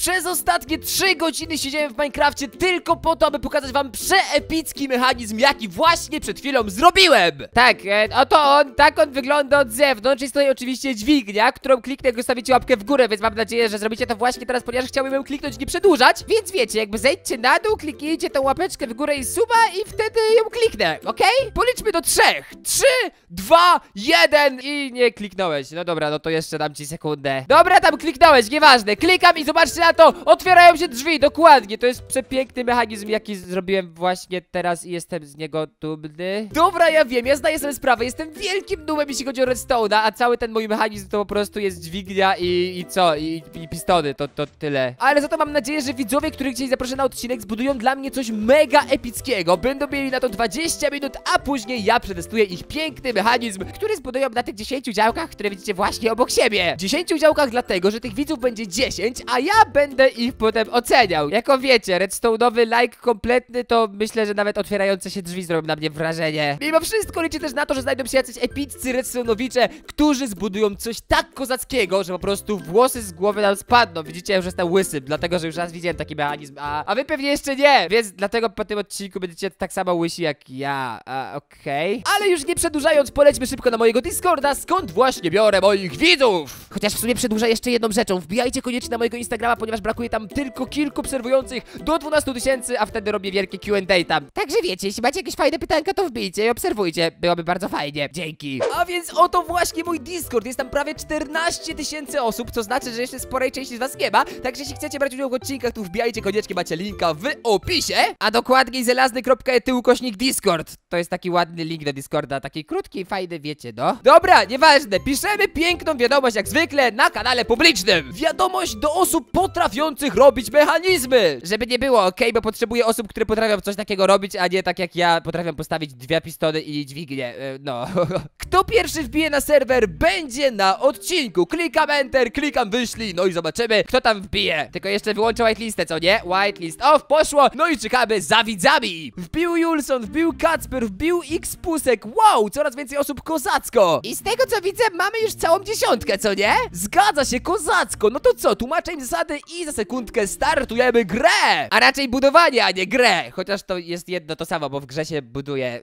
Przez ostatnie 3 godziny siedziałem w Minecrafcie tylko po to, aby pokazać wam przeepicki mechanizm, jaki właśnie przed chwilą zrobiłem! Tak, e, oto on, tak on wygląda od zewnątrz. Jest tutaj oczywiście dźwignia, którą kliknę, jak zostawicie łapkę w górę, więc mam nadzieję, że zrobicie to właśnie teraz, ponieważ chciałbym ją kliknąć nie przedłużać. Więc wiecie, jakby zejdźcie na dół, kliknijcie tą łapeczkę w górę i suba i wtedy ją kliknę, okej? Policzmy do trzech. Trzy, dwa, jeden i nie kliknąłeś. No dobra, no to jeszcze dam ci sekundę. Dobra, tam kliknąłeś, nieważne. Klikam i zobaczcie na to, otwierają się drzwi, dokładnie. To jest przepiękny mechanizm, jaki zrobiłem właśnie teraz i jestem z niego dumny. Dobra, ja wiem, ja zdaję sobie sprawę, jestem wielkim dumem, jeśli chodzi o Redstone'a, a cały ten mój mechanizm to po prostu jest dźwignia i, i co? I, I pistony, to, to tyle. Ale za to mam nadzieję, że widzowie, których dzisiaj zaproszę na odcinek, zbudują dla mnie coś mega epickiego. Będą mieli na to 20 minut, a później ja przetestuję ich piękny mechanizm, który zbudują na tych 10 działkach, które widzicie właśnie obok siebie. 10 działkach dlatego, że tych widzów będzie 10, a ja będę ich potem oceniał. Jako wiecie, redstone'owy like kompletny, to myślę, że nawet otwierające się drzwi zrobią na mnie wrażenie. Mimo wszystko liczę też na to, że znajdą się jacyś epiccy redstone'owicze, którzy zbudują coś tak kozackiego, że po prostu włosy z głowy nam spadną. Widzicie, już jestem łysy, dlatego, że już raz widziałem taki mechanizm, a, a wy pewnie jeszcze nie, więc dlatego po tym odcinku będziecie tak samo łysi jak ja, okej. Ale już nie przedłużając, polećmy szybko na mojego Discorda, skąd właśnie biorę moich widzów. Chociaż w sumie przedłużę jeszcze jedną rzeczą, wbijajcie koniecznie na mojego Instagrama, ponieważ brakuje tam tylko kilku obserwujących do 12 tysięcy, a wtedy robię wielkie Q&A tam. Także wiecie, jeśli macie jakieś fajne pytanka, to wbijcie i obserwujcie, byłoby bardzo fajnie. Dzięki. A więc oto właśnie mój Discord, jest tam prawie 14 tysięcy osób, co znaczy, że jeszcze sporej części z was nie ma, także jeśli chcecie brać udział w odcinkach, to wbijajcie koniecznie, macie linka w opisie, a dokładniej zelazny.ety ukośnik Discord. To jest taki ładny link do Discorda, taki krótki, fajny, wiecie, no. Dobra, nieważne, piszemy piękną wiadomość jak zwykle na kanale publicznym. Wiadomość do osób potrafiących robić mechanizmy. Żeby nie było, okej, bo potrzebuję osób, które potrafią coś takiego robić, a nie tak jak ja potrafię postawić dwie pistony i dźwignię, e, no. Kto pierwszy wbije na serwer, będzie na odcinku. Klikam enter, klikam wyślij, no i zobaczymy, kto tam wbije. Tylko jeszcze wyłączę whitelistę, co nie? Whitelist off, poszło, no i czekamy za widzami. Wbił Julson, wbił Kacper, wbił X-Pusek, wow, coraz więcej osób kozacko. I z tego co widzę, mamy już całą dziesiątkę, co nie? Zgadza się, kozacko, no to co, tłumaczę im zasady i za sekundkę startujemy grę. A raczej budowanie, a nie grę. Chociaż to jest jedno to samo, bo w grze się buduje...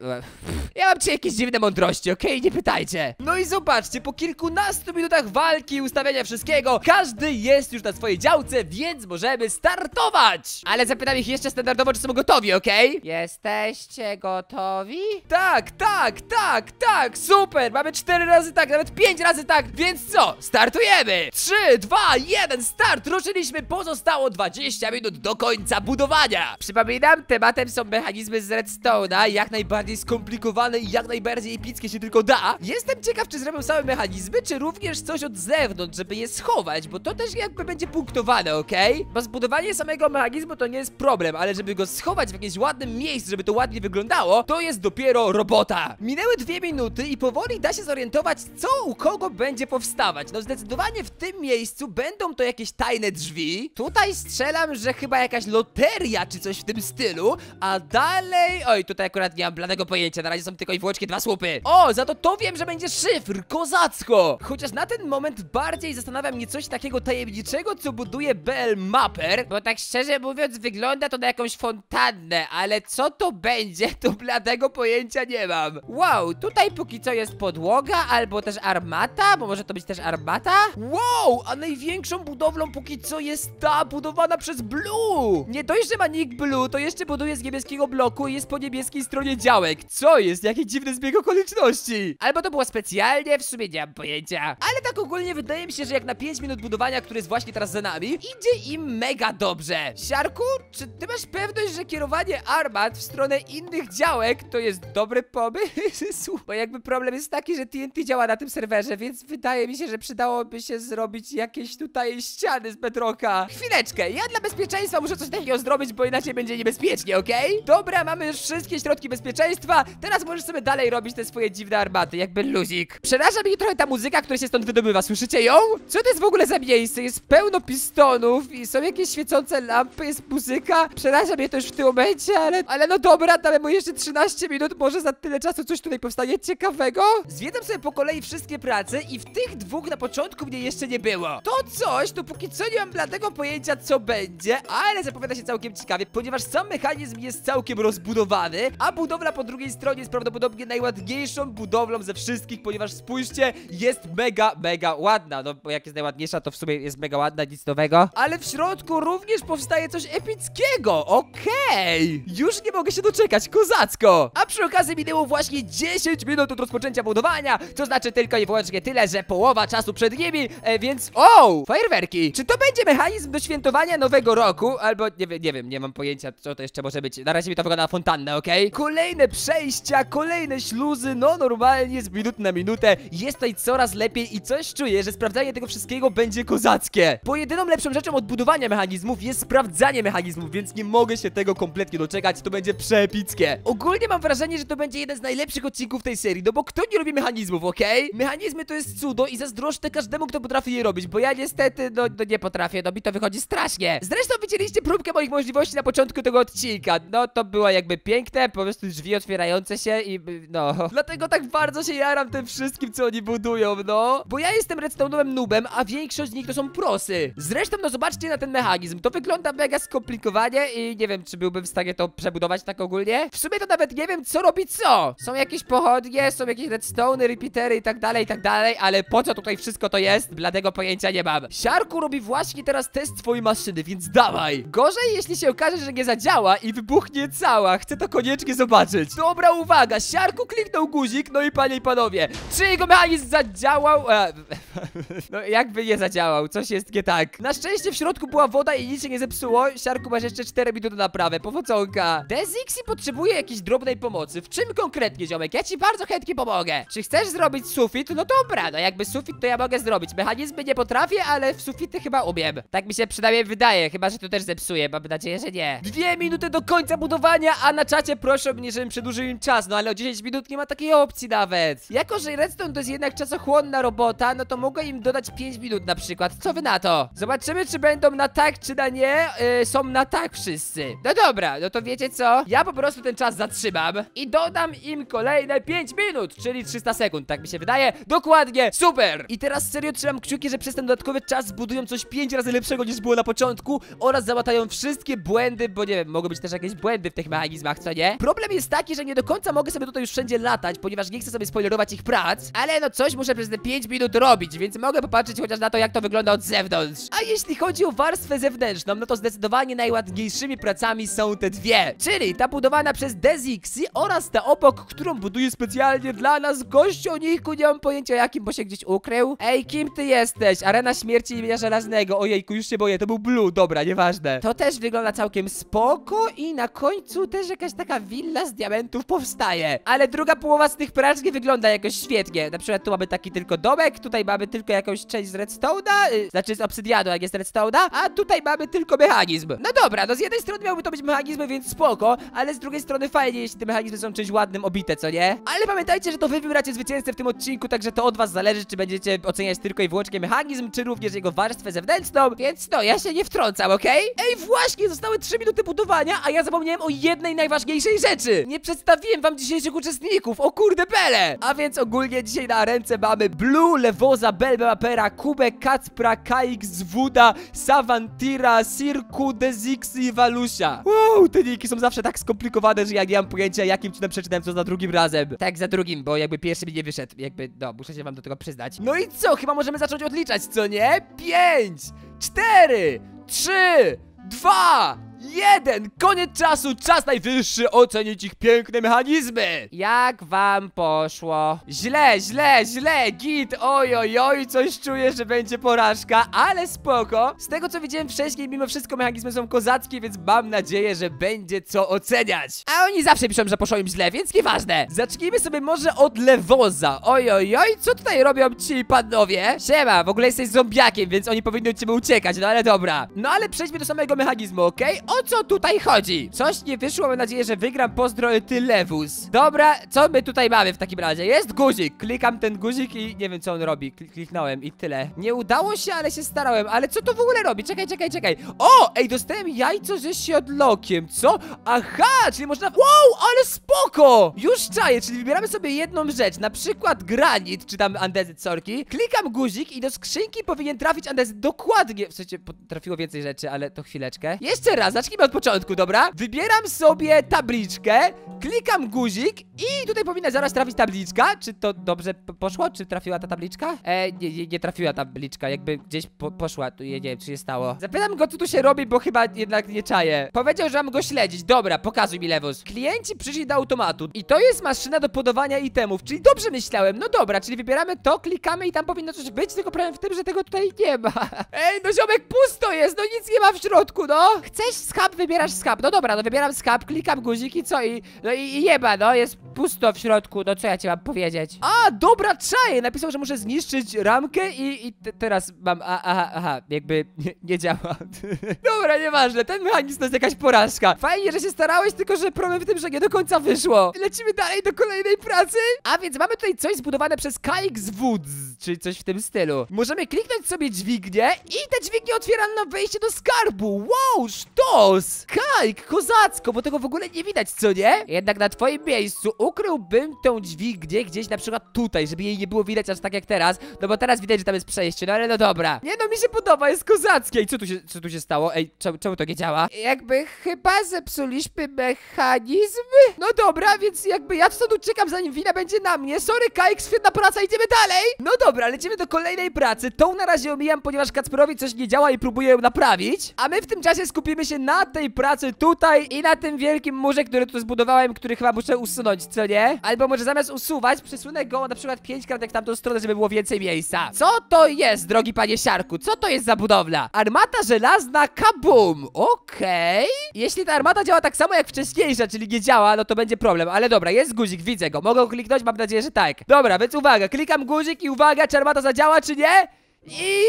Ja mam ci jakieś dziwne mądrości, okej? Nie pytajcie. No i zobaczcie, po kilkunastu minutach walki i ustawiania wszystkiego, każdy jest już na swojej działce, więc możemy startować. Ale zapytam ich jeszcze standardowo, czy są gotowi, okej? Jesteście gotowi? Tak, tak, tak, tak, super! Mamy cztery razy tak, nawet pięć razy tak, więc co? Startujemy! Trzy, dwa, jeden, start! Ruszyliśmy, pozostało 20 minut do końca budowania. Przypominam, tematem są mechanizmy z redstone'a, jak najbardziej skomplikowane i jak najbardziej epickie się tylko da. Jestem ciekaw, czy zrobią same mechanizmy, czy również coś od zewnątrz, żeby je schować, bo to też jakby będzie punktowane, okej? Bo zbudowanie samego mechanizmu to nie jest problem, ale żeby go schować w jakimś ładnym miejscu, żeby to ładnie wyglądało, to jest dopiero robota. Minęły dwie minuty i powoli da się zorientować, co u kogo będzie powstawać. No zdecydowanie w tym miejscu będą to jakieś tajne drzwi. Tutaj strzelam, że chyba jakaś loteria czy coś w tym stylu, a dalej... Oj, tutaj akurat nie mam blanego pojęcia, na razie są tylko i wyłącznie dwa słupy. O, za to to wiem, że będzie szyfr, kozacko! Chociaż na ten moment bardziej zastanawia mnie coś takiego tajemniczego, co buduje BL Mapper, bo tak szczerze mówiąc wygląda to na jakąś fontannę, ale co to będzie, to bladego pojęcia nie mam. Wow, tutaj póki co jest podłoga, albo też armata, bo może to być też armata? Wow, a największą budowlą póki co jest ta budowana przez Blue! Nie dość, że ma nick Blue, to jeszcze buduje z niebieskiego bloku i jest po niebieskiej stronie działek. Co jest? Jaki dziwny zbieg okoliczności! Albo to było specjalnie, w sumie nie mam pojęcia. Ale tak ogólnie wydaje mi się, że jak na 5 minut budowania, który jest właśnie teraz za nami, idzie im mega dobrze. Siarku, czy ty masz pewność, że kierowanie armat w stronę innych działek to jest dobry pomysł? Bo jakby problem jest taki, że TNT działa na tym serwerze, więc wydaje mi się, że przydałoby się zrobić jakieś tutaj ściany z bedrocka. Chwileczkę, ja dla bezpieczeństwa muszę coś takiego zrobić, bo inaczej będzie niebezpiecznie, okej? Dobra, mamy już wszystkie środki bezpieczeństwa, teraz możesz sobie dalej robić te swoje dziwne armaty, jakby luzik. Przeraża mnie trochę ta muzyka, która się stąd wydobywa, słyszycie ją? Co to jest w ogóle za miejsce? Jest pełno pistonów i są jakieś świecące lampy, jest muzyka. Przeraża mnie to już w tym momencie, ale, ale no dobra, damy mu jeszcze 13 minut, może za tyle czasu coś tutaj powstanie ciekawego? Zwiedzam sobie po kolei wszystkie prace i w tych dwóch na początku mnie jeszcze nie było. To coś, to póki co nie mam bladego pojęcia co będzie, ale zapowiada się całkiem ciekawie, ponieważ sam mechanizm jest całkiem rozbudowany, a budowla po drugiej stronie jest prawdopodobnie najładniejszą budowlą ze wszystkich, ponieważ spójrzcie, jest mega, mega ładna. No, bo jak jest najładniejsza, to w sumie jest mega ładna, nic nowego. Ale w środku również powstaje coś epickiego, okej! Już nie mogę się doczekać, kozacko! A przy okazji minęło właśnie 10 minut od rozpoczęcia budowania, to znaczy tylko i wyłącznie tyle, że połowa czasu przed nimi, e, więc... O! Fajerwerki! Czy to będzie mechanizm do świętowania nowego roku? Albo nie wiem, nie wiem, nie mam pojęcia, co to jeszcze może być. Na razie mi to wygląda na fontannę, okej? Kolejne przejścia, kolejne śluzy, no normalnie z minut na minutę. Jest tutaj coraz lepiej i coś czuję, że sprawdzanie tego wszystkiego będzie kozackie. Bo jedyną lepszą rzeczą od budowania mechanizmów jest sprawdzanie mechanizmów, więc nie mogę się tego kompletnie doczekać, to będzie przeepickie. Ogólnie mam wrażenie, że to będzie jeden z najlepszych odcinków tej serii, no bo kto nie lubi mechanizmów, okej? Mechanizmy to jest cudo i zazdroszczę każdemu, kto potrafi je robić, bo ja niestety, no, no nie potrafię, no mi to wychodzi strasznie. Zresztą widzieliście próbkę moich możliwości na początku tego odcinka, no to było jakby piękne, po prostu drzwi otwierające się i no. Dlatego tak bardzo się jaram tym wszystkim, co oni budują, no. Bo ja jestem redstone'owym noobem, a większość z nich to są prosy. Zresztą, no zobaczcie na ten mechanizm, to wygląda mega skomplikowanie i nie wiem, czy byłbym w stanie to przebudować tak ogólnie. W sumie to nawet nie wiem, co robi co. Są jakieś pochodnie, są jakieś redstone, repeatery i tak dalej, i tak dalej, ale po co tutaj wszystko to jest? Bladego pojęcia nie mam. Siarku robi właśnie teraz test twojej maszyny, więc dawaj. Gorzej, jeśli się okaże, że nie zadziała i wybuchnie cała. Chcę to koniecznie zobaczyć. Dobra uwaga, Siarku kliknął guzik, no i panie i panowie, czy jego mechanizm zadziałał? E, no jakby nie zadziałał, coś jest nie tak. Na szczęście w środku była woda i nic się nie zepsuło. Siarku masz jeszcze 4 minuty na naprawę, powodzonka. Dezixi potrzebuje jakiejś drobnej pomocy. W czym konkretnie, ziomek? Ja ci bardzo chętnie pomogę. Czy chcesz zrobić sufit? No dobra, no jakby sufit to ja mogę zrobić. Mechanizmy nie potrafię, ale w sufity chyba umiem. Tak mi się przynajmniej wydaje, chyba że to też zepsuje. Mam nadzieję, że nie. Dwie minuty do końca budowania, a na czacie proszę mnie, żebym przedłużył im czas. No ale o 10 minut nie ma takiej opcji nawet. Jako, że redstone to jest jednak czasochłonna robota, no to mogę im dodać 5 minut na przykład. Co wy na to? Zobaczymy, czy będą na tak, czy na nie. Yy, są na tak wszyscy. No dobra, no to wiecie co? Ja po prostu ten czas zatrzymam i dodam im kolejne 5 minut, czyli 300 sekund, tak mi się wydaje. Dokładnie, super! I teraz serio trzymam kciuki, że przez ten dodatkowy czas zbudują coś 5 razy lepszego niż było na początku oraz załatają wszystkie błędy, bo nie wiem, mogą być też jakieś błędy w tych mechanizmach, co nie? Problem jest taki, że nie do końca mogę sobie tutaj już wszędzie latać, ponieważ nie chcę sobie spoilerować ich prac, ale no coś muszę przez te 5 minut robić, więc mogę popatrzeć chociaż na to, jak to wygląda od zewnątrz. A jeśli chodzi o warstwę zewnętrzną, no to zdecydowanie najładniejszymi pracami są te dwie, czyli ta budowana przez Dezixi oraz ta obok, którą buduje specjalnie dla nas gość o niku, nie mam pojęcia jakim, bo się gdzieś ukrył. Ej, kim ty jesteś? Arena śmierci imienia żelaznego, ojejku, już się boję, to był Blue, dobra, nieważne. To też wygląda całkiem spoko i na końcu też jakaś taka willa z diamentów powstaje. Ale druga połowa z tych prac wygląda jakoś świetnie. Na przykład tu mamy taki tylko domek, tutaj mamy tylko jakąś część z redstone'a, yy, znaczy z obsydianu, jak jest redstone'a, a tutaj mamy tylko mechanizm. No dobra, no z jednej strony miałby to być mechanizmy, więc spoko, ale z drugiej strony fajnie, jeśli te mechanizmy są czymś ładnym obite, co nie? Ale pamiętajcie, że to wy wybracie zwycięzcę w tym odcinku, także to od was zależy, czy będziecie oceniać tylko i wyłącznie mechanizm, czy również jego warstwę zewnętrzną, więc no, ja się nie wtrącam, okej? Ej, właśnie, zostały 3 minuty budowania, a ja zapomniałem o jednej najważniejszej rzeczy. Nie przedstawiłem wam dzisiejszych uczestników, o kurde pele! A więc ogólnie dzisiaj na ręce mamy Blue, Lewoza, Belbapera, Kubę, Kacpra, Kaix, Zwuda, Savantira, Sirku, Dezixi i Walusia. Wow, te niki są zawsze tak skomplikowane, że ja nie mam pojęcia, jakim cudem przeczytałem co za drugim razem. Tak, za drugim, bo jakby pierwszy mi nie wyszedł, jakby, no, muszę się wam do tego przyznać. No i co, chyba możemy zacząć odliczać, co nie? Pięć, cztery, trzy, dwa, jeden! Koniec czasu! Czas najwyższy ocenić ich piękne mechanizmy! Jak wam poszło? Źle, źle, źle! Git! Oj, oj, oj, coś czuję, że będzie porażka, ale spoko! Z tego co widziałem wcześniej, mimo wszystko mechanizmy są kozackie, więc mam nadzieję, że będzie co oceniać. A oni zawsze piszą, że poszło im źle, więc nieważne. Zacznijmy sobie może od Lewoza. Oj, oj, oj, co tutaj robią ci panowie? Siema, w ogóle jesteś zombiakiem, więc oni powinni od ciebie uciekać, no ale dobra. No ale przejdźmy do samego mechanizmu, okej? Co tutaj chodzi? Coś nie wyszło, mam nadzieję, że wygram, pozdro ty lewus. Dobra, co my tutaj mamy w takim razie? Jest guzik, klikam ten guzik i nie wiem co on robi, Klik- kliknąłem i tyle. Nie udało się, ale się starałem, ale co to w ogóle robi? Czekaj, czekaj, czekaj. O, ej, dostałem jajco ze siodlokiem, co? Aha, czyli można... Wow, ale spoko! Już czaję, czyli wybieramy sobie jedną rzecz, na przykład granit, czy tam andezyt, sorki. Klikam guzik i do skrzynki powinien trafić andezyt dokładnie. W sensie trafiło więcej rzeczy, ale to chwileczkę. Jeszcze raz, zacznijmy od początku, dobra? Wybieram sobie tabliczkę, klikam guzik i tutaj powinna zaraz trafić tabliczka. Czy to dobrze poszło? Czy trafiła ta tabliczka? E, nie, nie, nie trafiła tabliczka, jakby gdzieś po, poszła, tu nie, nie wiem, czy się stało. Zapytam go, co tu się robi, bo chyba jednak nie czaję. Powiedział, że mam go śledzić. Dobra, pokazuj mi lewus. Klienci przyszli do automatu i to jest maszyna do podawania itemów, czyli dobrze myślałem. No dobra, czyli wybieramy to, klikamy i tam powinno coś być, tylko problem w tym, że tego tutaj nie ma. Ej, no ziomek, pusto jest, no nic nie ma w środku, no. Chcesz skap, wybierasz skap. No dobra, no wybieram skap, klikam guzik i co? I, no i, i jeba, no jest pusto w środku, no co ja ci mam powiedzieć? A, dobra, czaję, napisał, że muszę zniszczyć ramkę i, i te, teraz mam, a, aha, aha, jakby nie, nie działa. dobra, nieważne, ten mechanizm to jest jakaś porażka. Fajnie, że się starałeś, tylko że problem w tym, że nie do końca wyszło. Lecimy dalej do kolejnej pracy. A więc mamy tutaj coś zbudowane przez KX Woods, czyli coś w tym stylu. Możemy kliknąć sobie dźwignię i te dźwignie otwiera nam wejście do skarbu. Wow, sztos! Kajk, kozacko, bo tego w ogóle nie widać, co nie? Jednak na twoim miejscu ukryłbym tą dźwignię gdzieś na przykład tutaj, żeby jej nie było widać aż tak jak teraz, no bo teraz widać, że tam jest przejście, no ale no dobra. Nie no, mi się podoba, jest kozackie. I co tu się, co tu się stało? Ej, czemu, czemu to nie działa? Jakby chyba zepsuliśmy mechanizm? No dobra, więc jakby ja stąd uciekam, zanim wina będzie na mnie. Sorry, Kajk, świetna praca, idziemy dalej. No dobra, lecimy do kolejnej pracy. Tą na razie omijam, ponieważ Kacperowi coś nie działa i próbuję ją naprawić. A my w tym czasie skupimy się na tej pracy tutaj i na tym wielkim murze, który tu zbudowałem, który chyba muszę usunąć, co nie? Albo może zamiast usuwać, przesunę go na przykład 5 kratek w tamtą stronę, żeby było więcej miejsca. Co to jest, drogi panie Siarku? Co to jest za budowla? Armata żelazna Kabum. Okej. Jeśli ta armata działa tak samo jak wcześniejsza, czyli nie działa, no to będzie problem. Ale dobra, jest guzik, widzę go. Mogę kliknąć? Mam nadzieję, że tak. Dobra, więc uwaga, klikam guzik i uwaga, czy armata zadziała, czy nie? I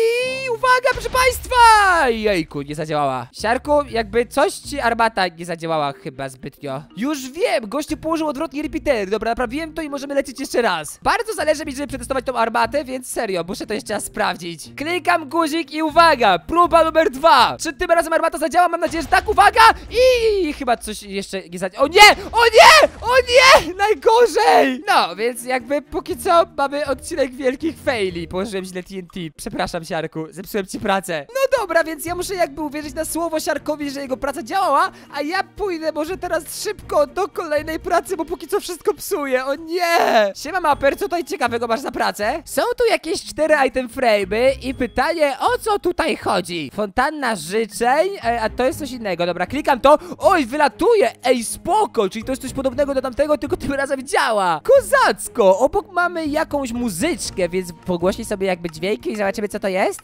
uwaga, proszę państwa! Jejku, nie zadziałała. Siarku, jakby coś ci armata nie zadziałała chyba zbytnio. Już wiem, gościu położył odwrotnie repeater. Dobra, naprawiłem to i możemy lecieć jeszcze raz. Bardzo zależy mi, żeby przetestować tą armatę, więc serio, muszę to jeszcze raz sprawdzić. Klikam guzik i uwaga, próba numer dwa. Czy tym razem armata zadziała? Mam nadzieję, że tak, uwaga! I chyba coś jeszcze nie zadziała. O nie! O nie! O nie! Najgorzej! No, więc jakby póki co mamy odcinek wielkich faili. Położyłem źle TNT. Przepraszam, Siarku, zepsułem ci pracę. No dobra, więc ja muszę jakby uwierzyć na słowo Siarkowi, że jego praca działała, a ja pójdę może teraz szybko do kolejnej pracy, bo póki co wszystko psuje. O nie! Siema Maper, co tutaj ciekawego masz za pracę? Są tu jakieś cztery item frame'y i pytanie, o co tutaj chodzi? Fontanna życzeń, e, a to jest coś innego. Dobra, klikam to. Oj, wylatuje! Ej, spoko! Czyli to jest coś podobnego do tamtego, tylko tym razem działa. Kozacko! Obok mamy jakąś muzyczkę, więc pogłośnij sobie jakby dźwięki i zobaczymy, co to jest.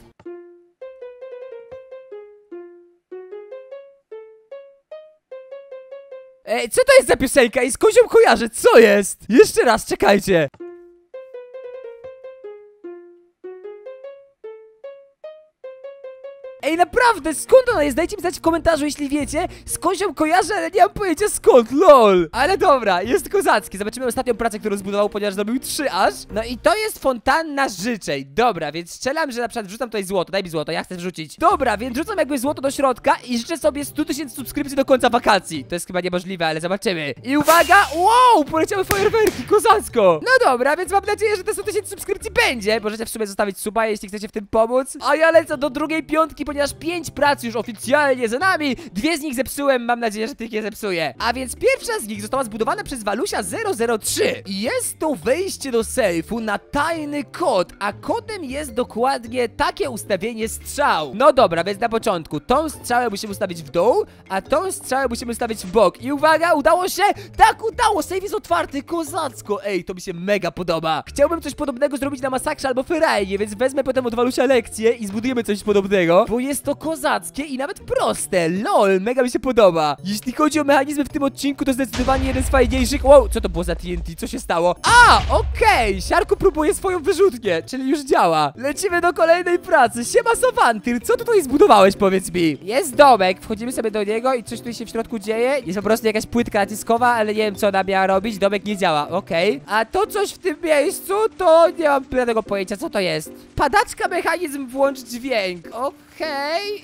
Ej, co to jest za piosenka? I skąd ją kojarzę? Co jest? Jeszcze raz, czekajcie. Naprawdę, skąd ona jest? Dajcie mi znać w komentarzu, jeśli wiecie. Skąd ją kojarzę, ale nie mam pojęcia skąd, lol. Ale dobra, jest kozacki. Zobaczymy ostatnią pracę, którą zbudował, ponieważ zrobił trzy aż. No i to jest fontanna życzeń. Dobra, więc strzelam, że na przykład wrzucam tutaj złoto. Daj mi złoto, ja chcę wrzucić. Dobra, więc rzucam jakby złoto do środka i życzę sobie 100 tysięcy subskrypcji do końca wakacji. To jest chyba niemożliwe, ale zobaczymy. I uwaga, wow, poleciały fajerwerki, kozacko. No dobra, więc mam nadzieję, że te 100 tysięcy subskrypcji będzie. Możecie w sumie zostawić suba, jeśli chcecie w tym pomóc. A ja lecę do drugiej piątki, ponieważ prac już oficjalnie za nami. Dwie z nich zepsułem, mam nadzieję, że tych nie zepsuję. A więc pierwsza z nich została zbudowana przez Walusia 003. I jest to wejście do sejfu na tajny kod, a kodem jest dokładnie takie ustawienie strzał. No dobra, więc na początku tą strzałę musimy ustawić w dół, a tą strzałę musimy ustawić w bok. I uwaga, udało się? Tak, udało, sejf jest otwarty, kozacko. Ej, to mi się mega podoba. Chciałbym coś podobnego zrobić na Masakrze albo Ferajnie, więc wezmę potem od Walusia lekcję i zbudujemy coś podobnego, bo jest to kozackie i nawet proste. LOL, mega mi się podoba. Jeśli chodzi o mechanizmy w tym odcinku, to zdecydowanie jeden z fajniejszych. Wow, co to było za TNT? Co się stało? A, okej, Siarku próbuje swoją wyrzutnię, czyli już działa. Lecimy do kolejnej pracy. Siema Savantyr, co tutaj zbudowałeś, powiedz mi? Jest domek, wchodzimy sobie do niego i coś tutaj się w środku dzieje. Jest po prostu jakaś płytka naciskowa, ale nie wiem co ona miała robić. Domek nie działa, okej. A to coś w tym miejscu, to nie mam żadnego pojęcia, co to jest. Padaczka, mechanizm, włącz dźwięk. Okej,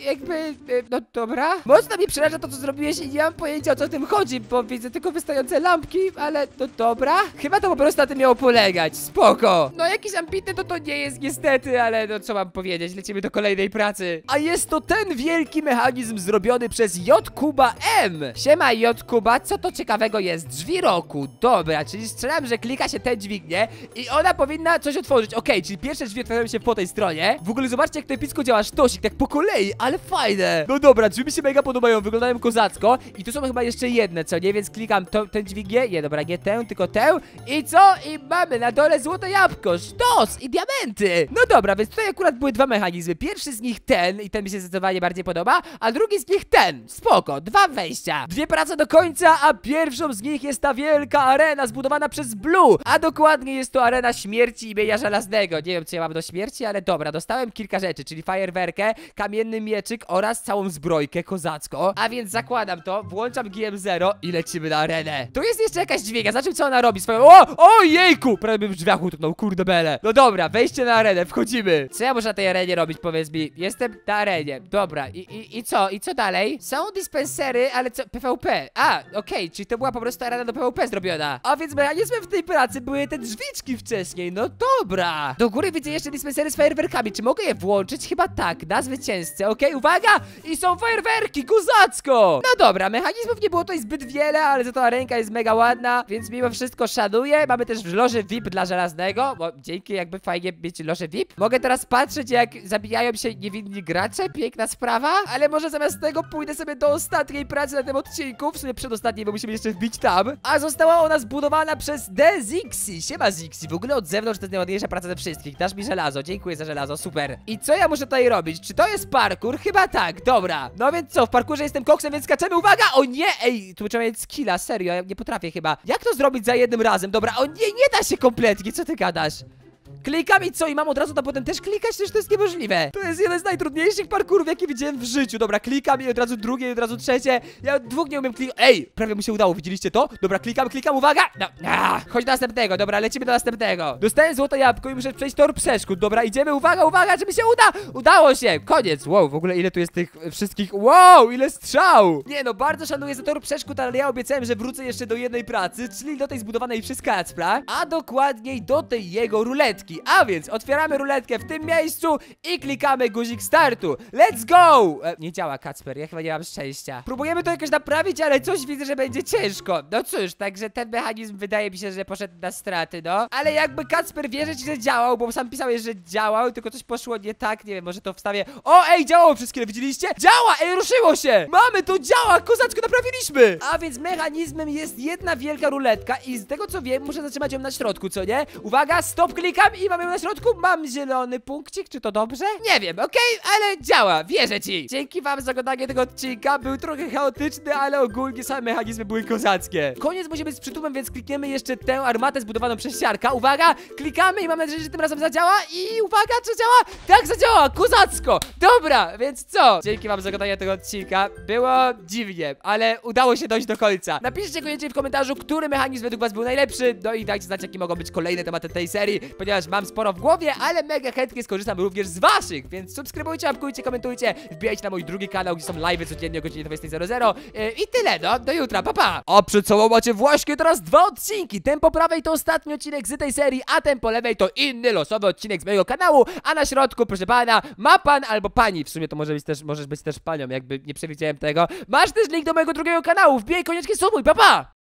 jakby, e, no dobra. Mocno mnie przeraża to, co zrobiłeś i nie mam pojęcia, o co w tym chodzi, bo widzę tylko wystające lampki, ale no dobra. Chyba to po prostu na tym miało polegać, spoko. No jakiś ambitny to to nie jest niestety, ale no co mam powiedzieć, lecimy do kolejnej pracy. A jest to ten wielki mechanizm zrobiony przez J. Kuba M. Siema J. Kuba, co to ciekawego jest? Drzwi roku, dobra, czyli strzelam, że klika się tę dźwignię i ona powinna coś otworzyć. Okej, czyli pierwsze drzwi otwierają się po tej stronie. W ogóle zobaczcie, jak to epicko działa sztosik, tak po kolei, ale fajne. No dobra, drzwi mi się mega podobają, wyglądają kozacko. I tu są chyba jeszcze jedne, co nie? Więc klikam to, tę dźwignię, nie, dobra, nie tę, tylko tę. I co? I mamy na dole złote jabłko, sztos i diamenty. No dobra, więc tutaj akurat były dwa mechanizmy. Pierwszy z nich ten, i ten mi się zdecydowanie bardziej podoba, a drugi z nich ten. Spoko, dwa wejścia. Dwie prace do końca, a pierwszą z nich jest ta wielka arena zbudowana przez Blue. A dokładnie jest to arena śmierci imienia żelaznego. Nie wiem, co ja mam do śmierci, ale dobra, dostałem kilka rzeczy, czyli fajerwerkę, kamienny mieczyk oraz całą zbrojkę kozacko. A więc zakładam to, włączam GM0 i lecimy na arenę. Tu jest jeszcze jakaś dźwiga, za czym co ona robi swoją... O! O jejku! Prawie bym w drzwiach utknął, kurde bele. No dobra, wejście na arenę, wchodzimy. Co ja muszę na tej arenie robić, powiedz mi? Jestem na arenie, dobra. I, i, i co? I co dalej? Są dispensery, ale co? PvP. A, okej, czyli to była po prostu arena do PvP zrobiona. A więc mechanizmem w tej pracy były te drzwiczki wcześniej, no dobra. Do góry widzę jeszcze dispensery z fajerwerkami. Czy mogę je włączyć? Chyba tak, na zwycięzcę, okej? Uwaga! I są fajerwerki, kozacko! No dobra, mechanizmów nie było tutaj zbyt wiele, ale za to ręka jest mega ładna, więc mimo wszystko szanuję. Mamy też loże VIP dla żelaznego, bo dzięki jakby fajnie mieć loże VIP. Mogę teraz patrzeć, jak zabijają się niewinni gracze, piękna sprawa, ale może zamiast tego pójdę sobie do ostatniej pracy na tym odcinku, w sumie przedostatniej, bo musimy jeszcze wbić tam. A została ona zbudowana przez The Zixi. Siema Zixi, w ogóle od zewnątrz to jest najładniejsza praca ze wszystkich. Dasz mi żelazo, dziękuję za żelazo, super. I co ja muszę tutaj robić? Czy to jest parkour? Chyba tak, dobra. No więc co, w parkurze jestem koksem, więc skaczemy, uwaga! O nie, ej, tu trzeba mieć skilla, serio, ja nie potrafię chyba. Jak to zrobić za jednym razem? Dobra, o nie, nie da się kompletnie, co ty gadasz? Klikam i co? I mam od razu tam potem też klikać? Przecież to jest niemożliwe. To jest jeden z najtrudniejszych parkurów, jakie widziałem w życiu. Dobra, klikam i od razu drugie, i od razu trzecie. Ja dwóch nie umiem klikać. Ej, prawie mu się udało, widzieliście to? Dobra, klikam, klikam, uwaga! No, ah, chodź do następnego, dobra, lecimy do następnego. Dostałem złote jabłko i muszę przejść tor przeszkód. Dobra, idziemy, uwaga, uwaga, że mi się uda! Udało się! Koniec! Wow, w ogóle ile tu jest tych wszystkich... Wow, ile strzał! Nie no, bardzo szanuję za tor przeszkód, ale ja obiecałem, że wrócę jeszcze do jednej pracy, czyli do tej zbudowanej przez Kacpra, a dokładniej do tej jego ruletki. A więc otwieramy ruletkę w tym miejscu i klikamy guzik startu. Let's go! E, nie działa Kacper, ja chyba nie mam szczęścia. Próbujemy to jakoś naprawić, ale coś widzę, że będzie ciężko. No cóż, także ten mechanizm wydaje mi się, że poszedł na straty, no. Ale jakby Kacper wierzyć, że działał, bo sam pisałeś, że działał, tylko coś poszło nie tak, nie wiem, może to wstawię. O, ej, działało przez chwilę, widzieliście? Działa, ej, ruszyło się! Mamy, to działa, kozacko naprawiliśmy! A więc mechanizmem jest jedna wielka ruletka i z tego co wiem, muszę zatrzymać ją na środku, co nie? Uwaga, stop, klikam i mam ją na środku, mam zielony punkcik, czy to dobrze? Nie wiem, okej, ale działa, wierzę ci! Dzięki wam za oglądanie tego odcinka, był trochę chaotyczny, ale ogólnie same mechanizmy były kozackie. Koniec musi być z przytupem, więc klikniemy jeszcze tę armatę zbudowaną przez siarka. Uwaga, klikamy i mam nadzieję, że tym razem zadziała i uwaga, czy działa? Tak, zadziała, kozacko! Dobra, więc co? Dzięki wam za oglądanie tego odcinka, było dziwnie, ale udało się dojść do końca. Napiszcie koniecznie w komentarzu, który mechanizm według was był najlepszy, no i dajcie znać, jakie mogą być kolejne tematy tej serii, ponieważ mam sporo w głowie, ale mega chętnie skorzystam również z waszych, więc subskrybujcie, łapkujcie, komentujcie, wbijajcie na mój drugi kanał, gdzie są live'y codziennie o godzinie 20.00 yy, i tyle, no, do jutra, pa pa! A przed sobą macie właśnie teraz dwa odcinki, ten po prawej to ostatni odcinek z tej serii, a ten po lewej to inny losowy odcinek z mojego kanału, a na środku, proszę pana, ma pan albo pani, w sumie to może być też, możesz być też panią, jakby nie przewidziałem tego, masz też link do mojego drugiego kanału, wbijaj koniecznie subuj, pa pa!